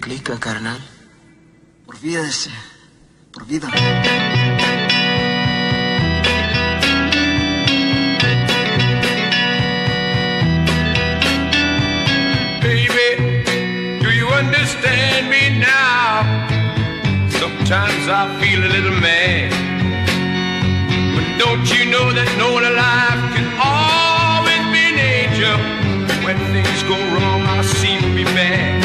clica, carnal. Por vida ese. Por vida. Baby, do you understand me now? Sometimes I feel a little mad. But don't you know that no one alive can always be an angel? When things go wrong, I seem to be bad.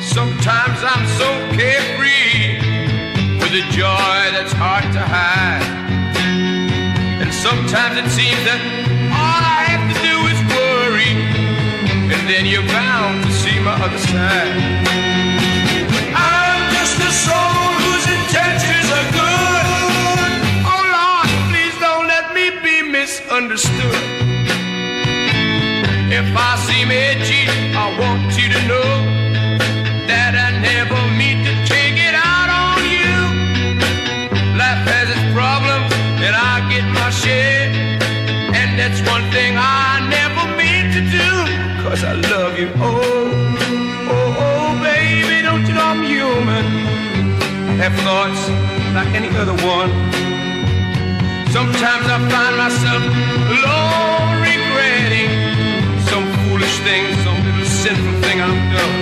Sometimes I'm so carefree With a joy that's hard to hide And sometimes it seems that all I have to do is worry, and then you're bound to see my other side. Misunderstood. If I seem edgy, I want you to know that I never mean to take it out on you. Life has its problems, and I get my share. And that's one thing I never mean to do, cause I love you. Oh, oh, oh, baby, don't you know I'm human? Have thoughts like any other one. Sometimes I find myself alone regretting some foolish thing, some little sinful thing I've done.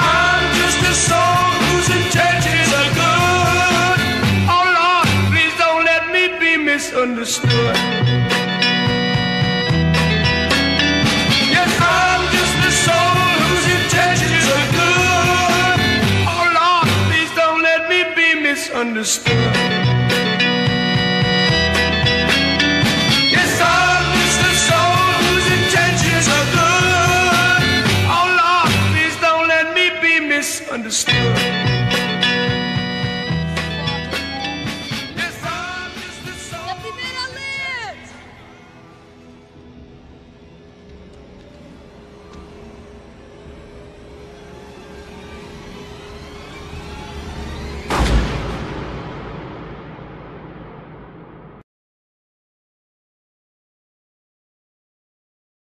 I'm just a soul whose intentions are good. Oh Lord, please don't let me be misunderstood. Yes, I'm just a soul whose intentions are good. Oh Lord, please don't let me be misunderstood. Misunderstood.